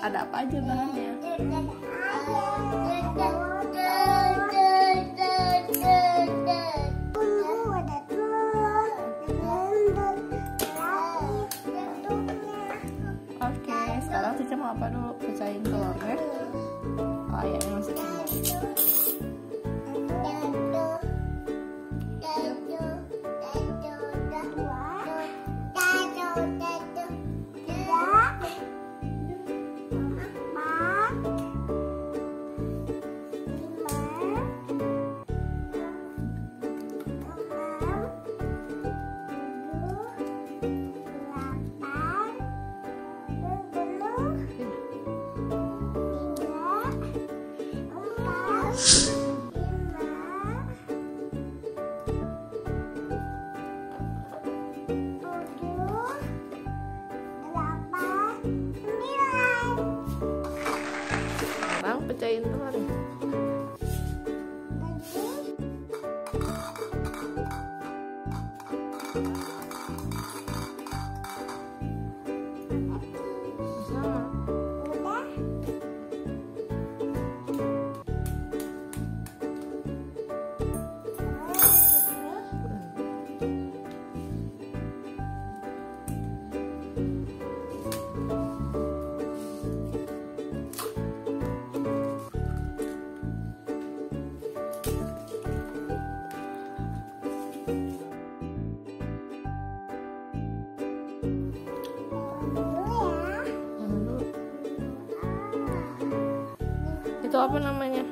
Ada apa aja bahannya? I'm not Pero Sama. Mana Itu apa namanya?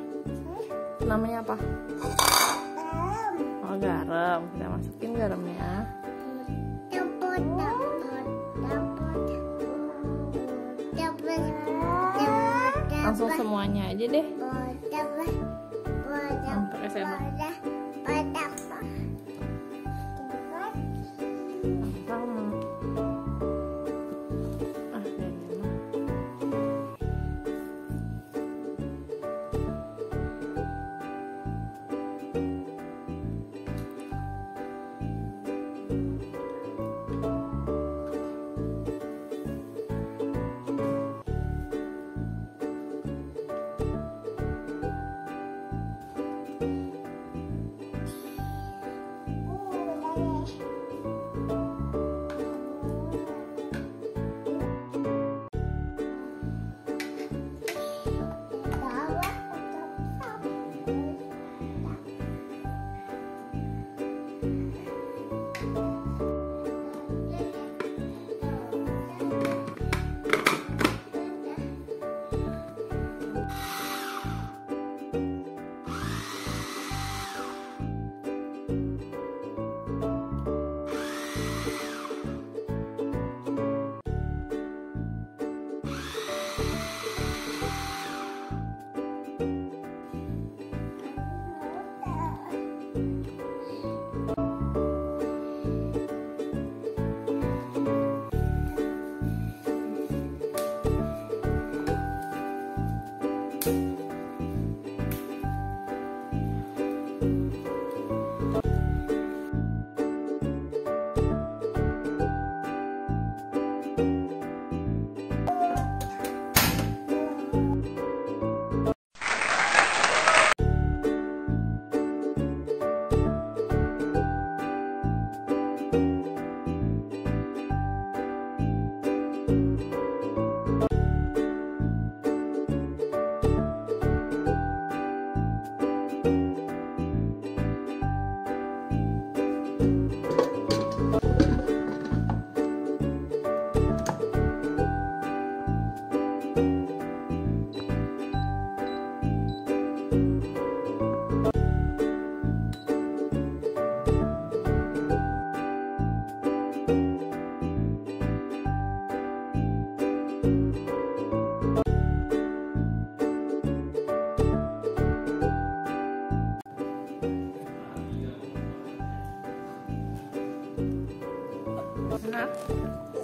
Namanya apa? Oh, garam. Kita masukin garamnya. Langsung semuanya aja deh. Sampai. 拿走